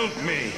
help me.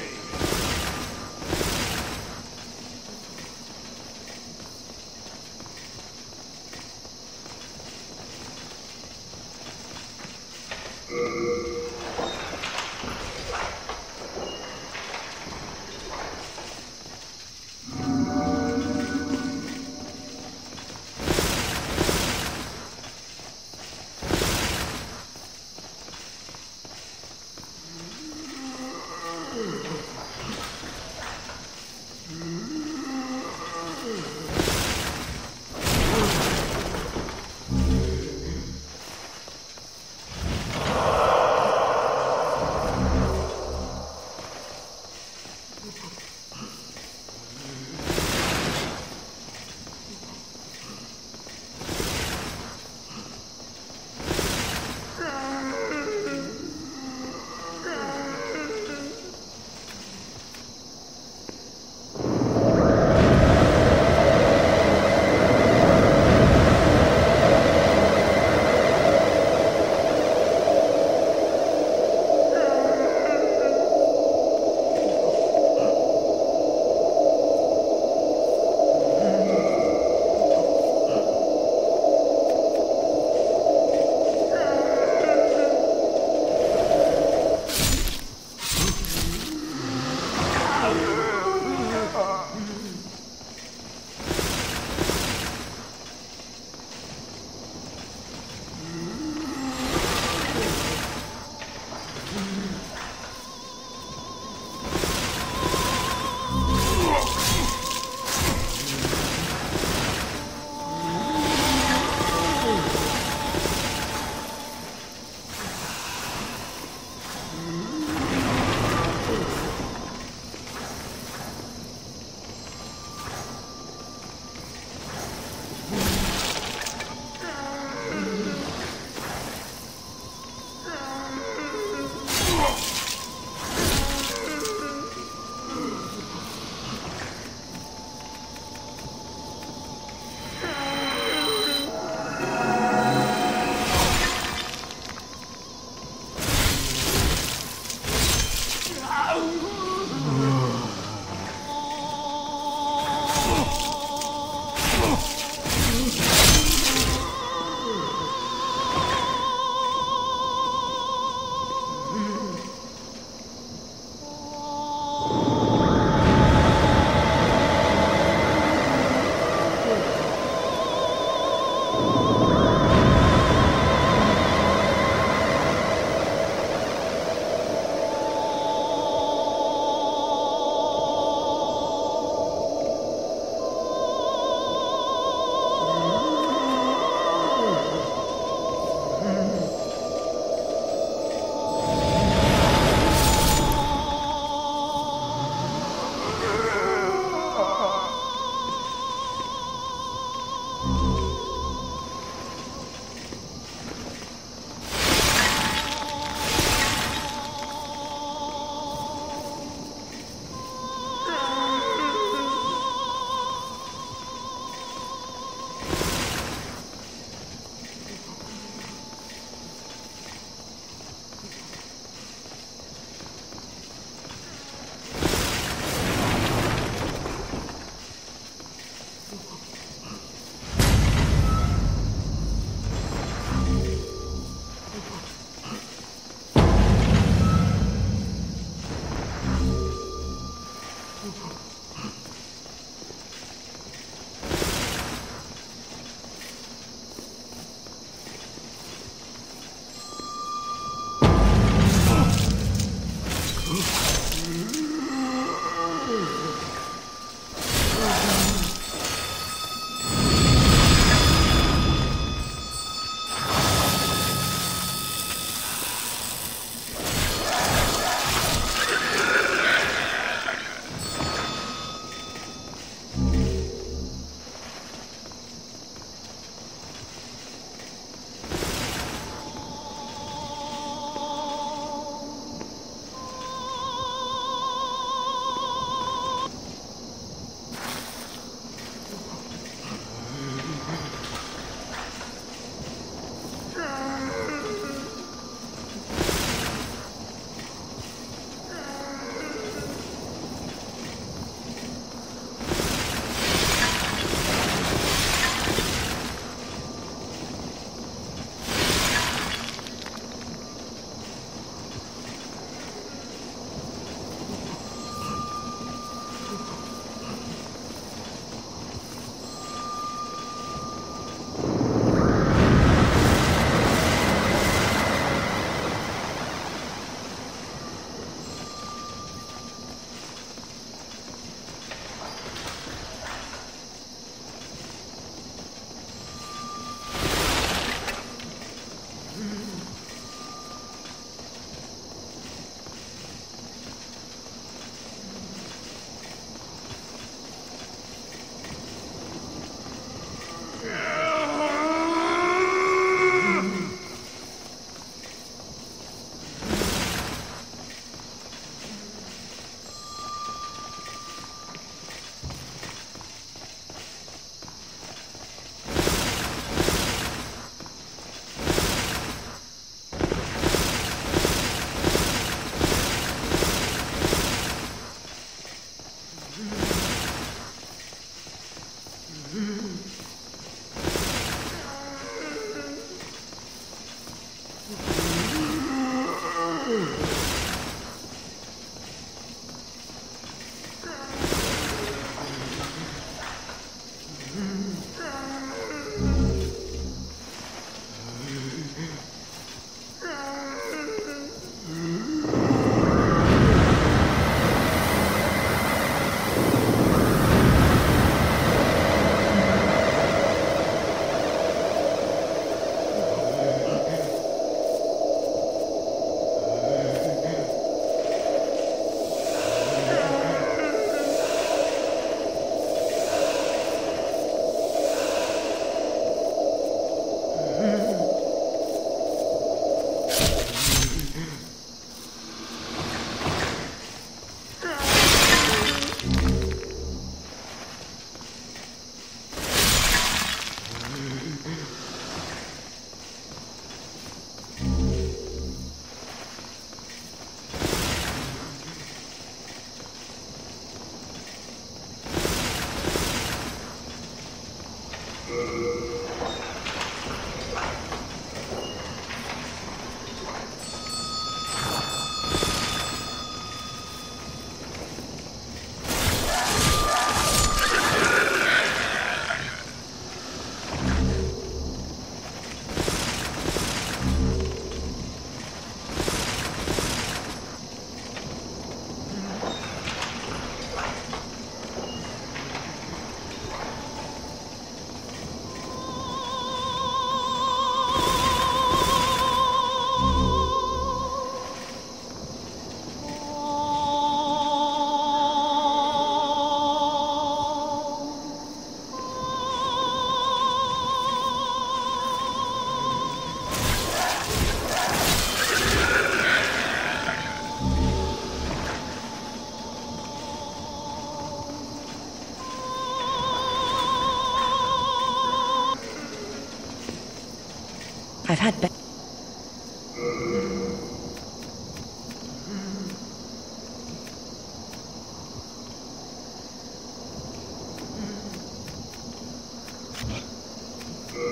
Had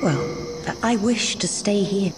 Well, I wish to stay here.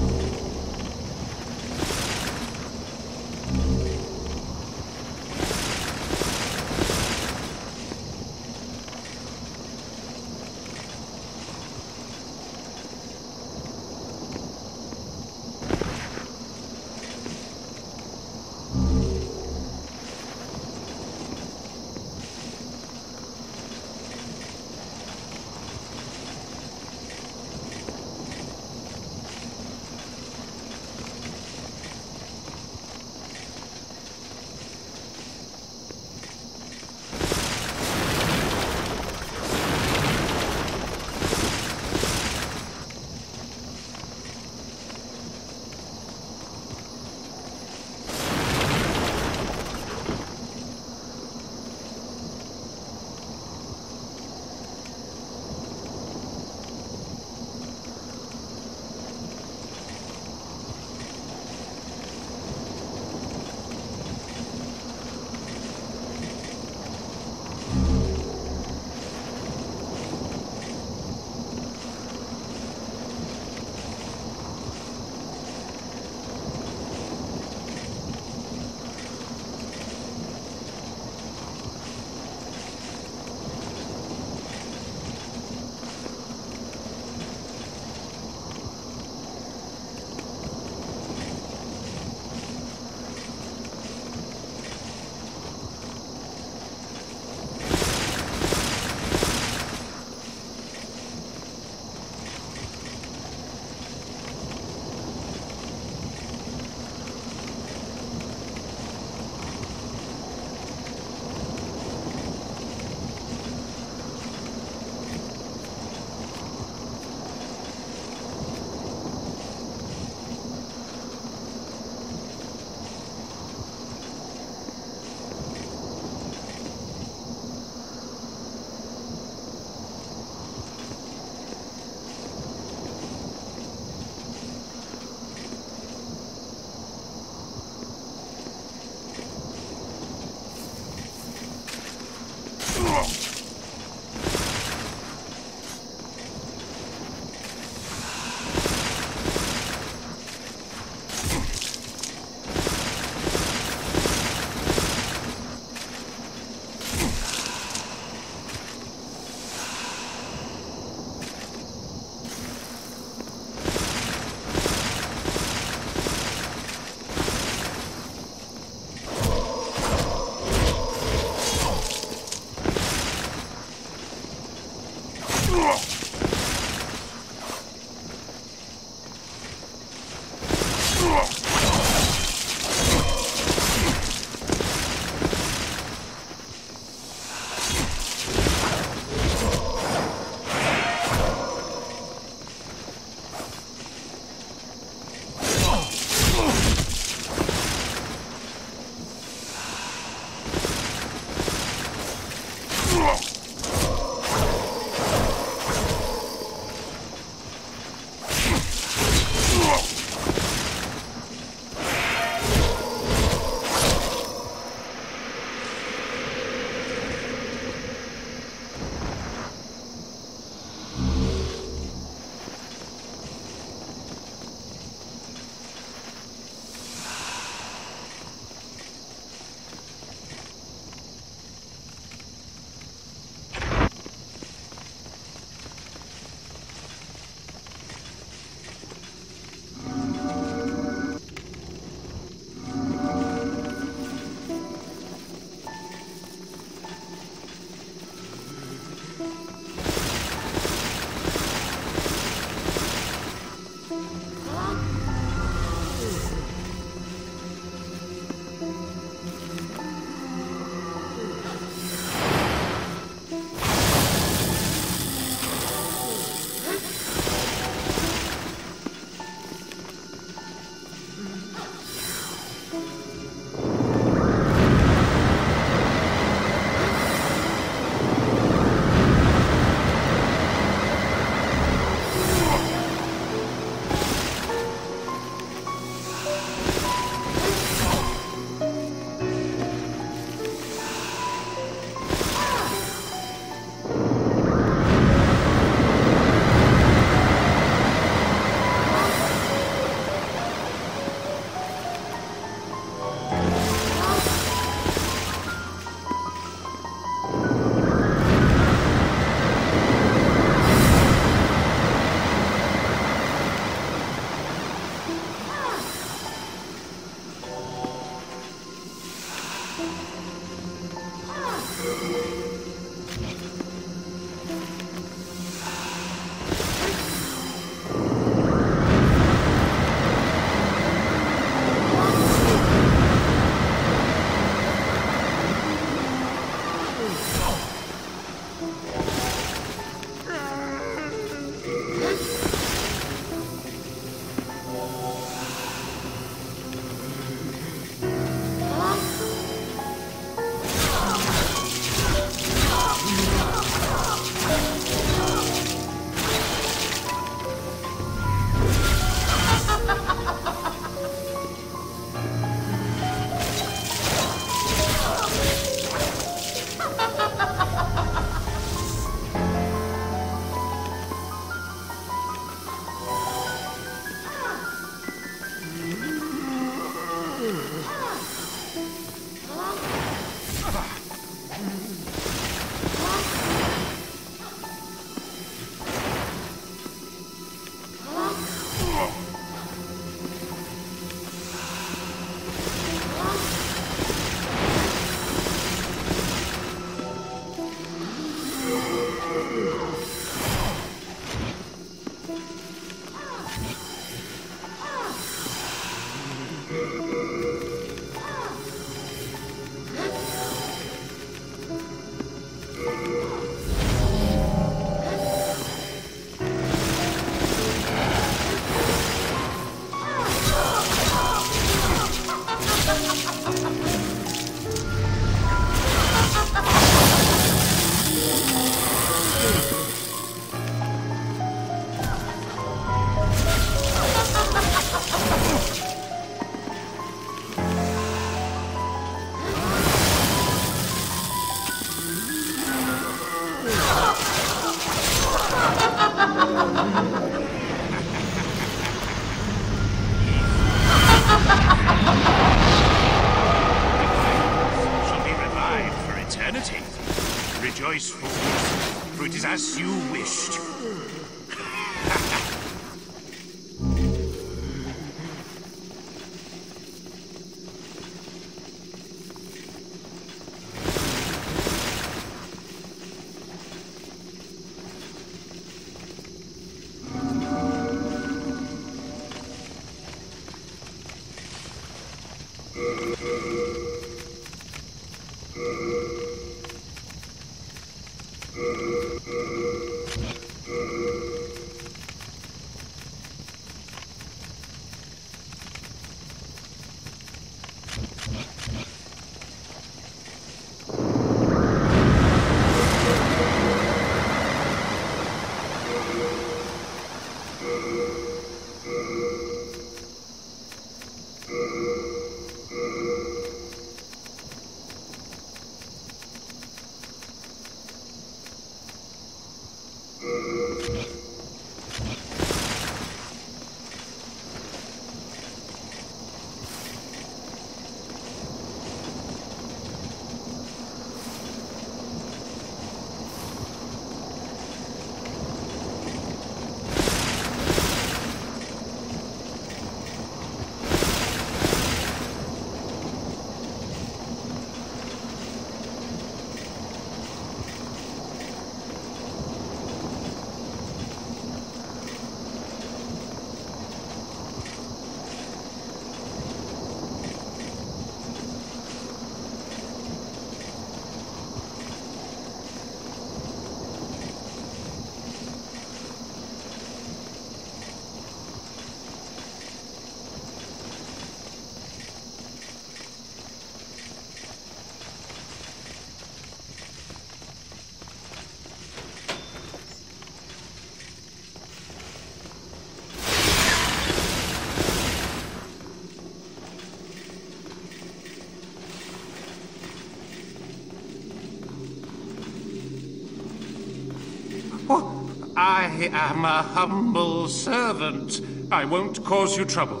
I am a humble servant. I won't cause you trouble.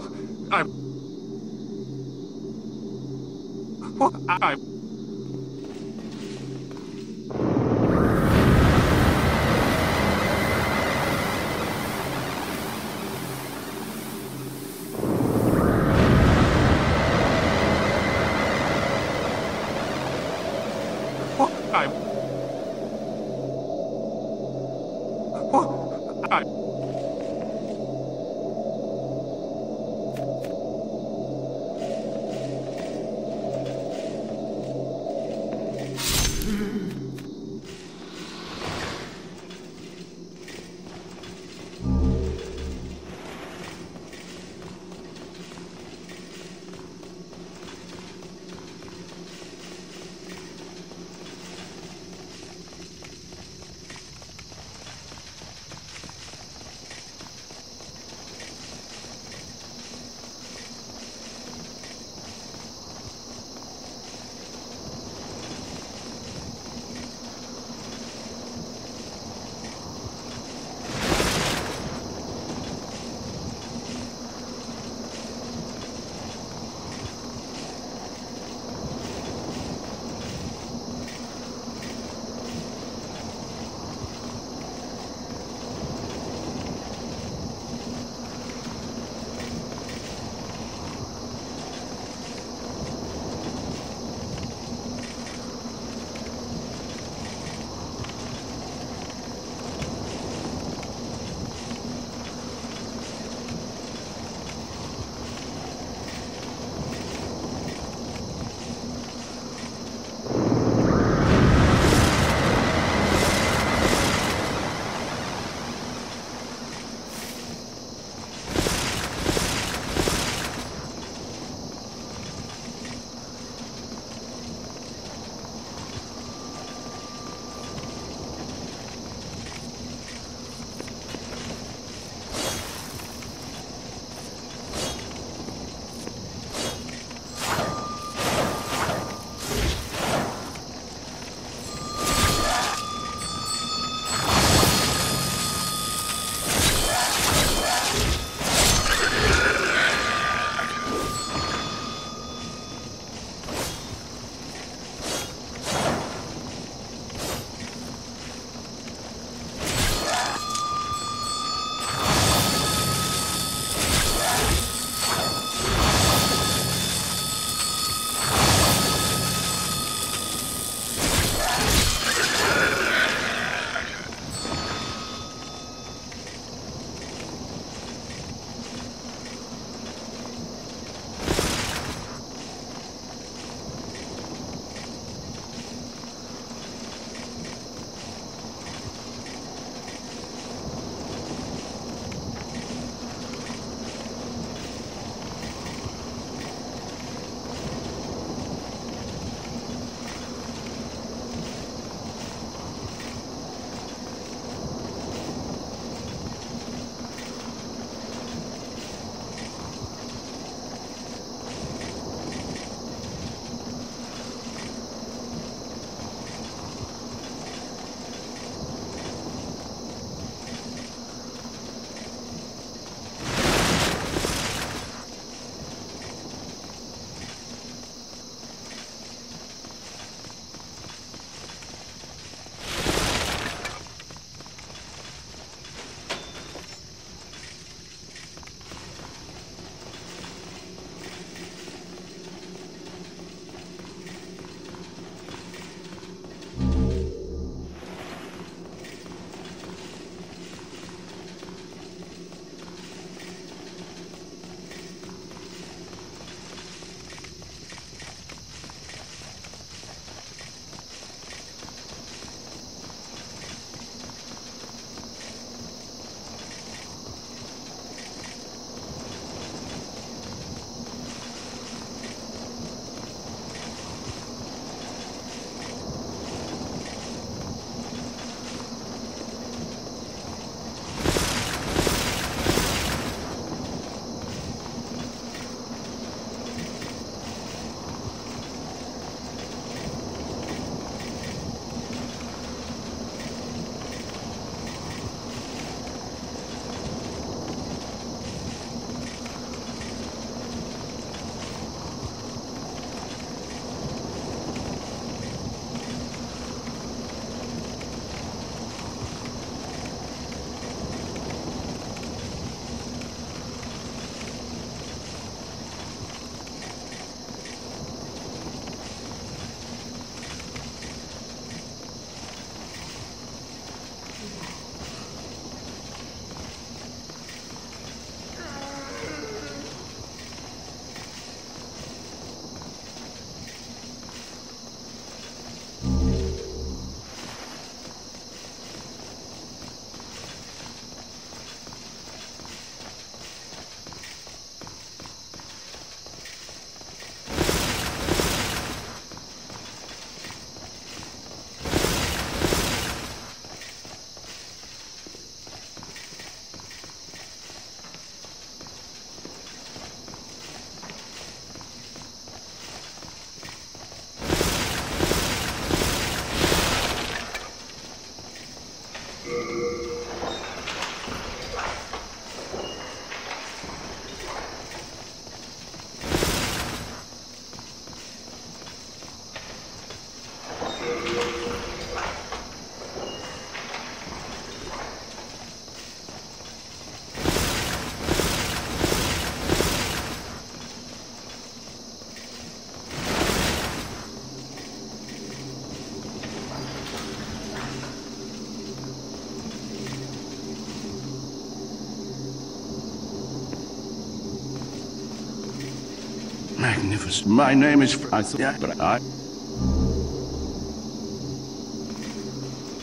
Magnificent. My name is. I. Yeah, but I.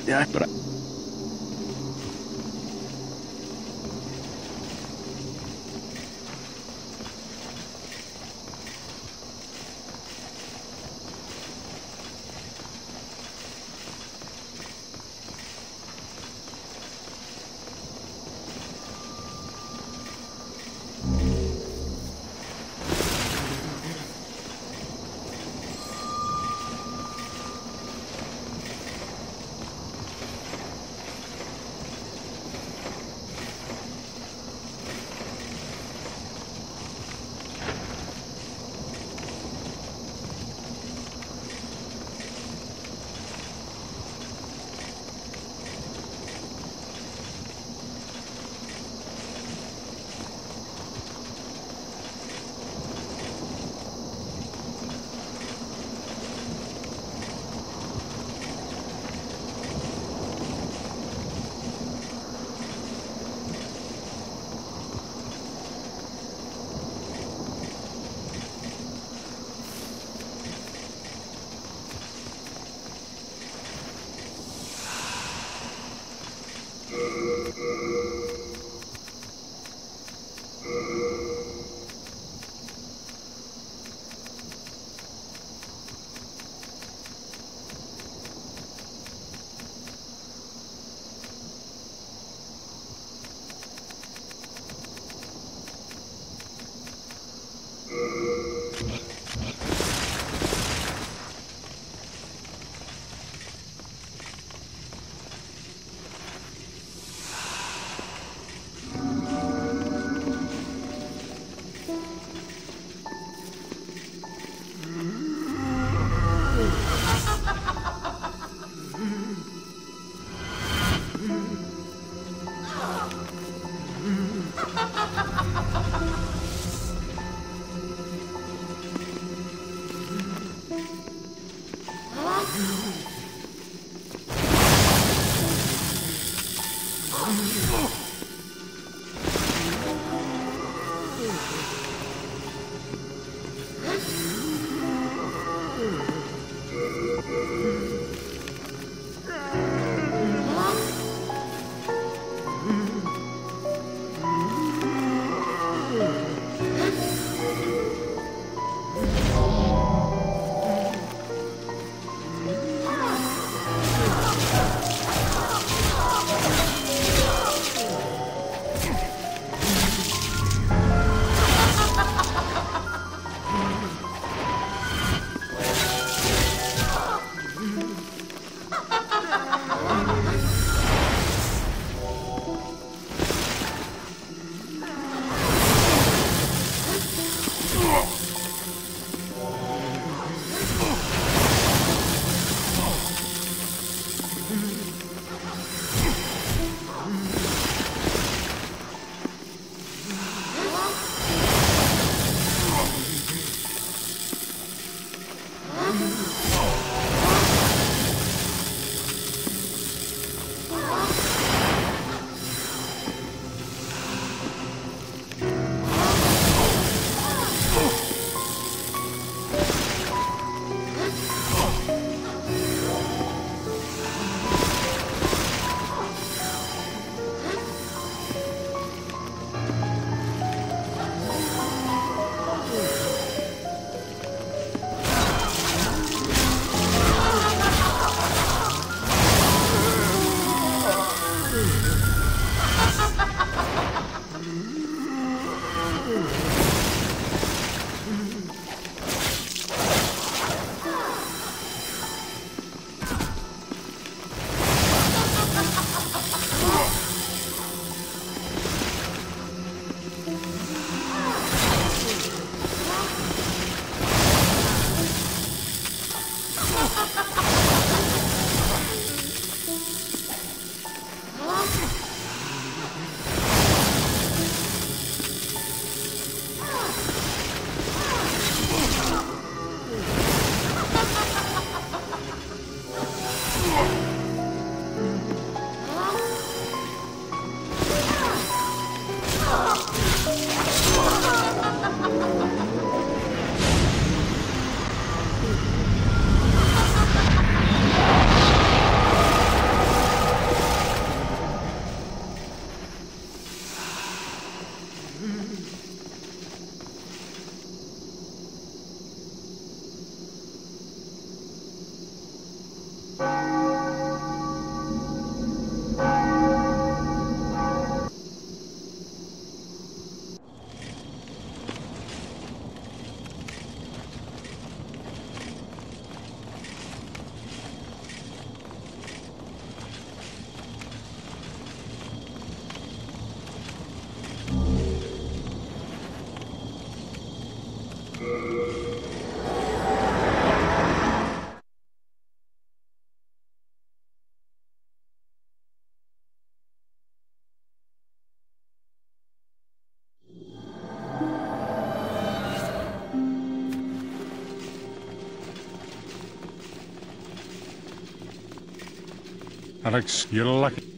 Yeah, but I. Alex, you're lucky.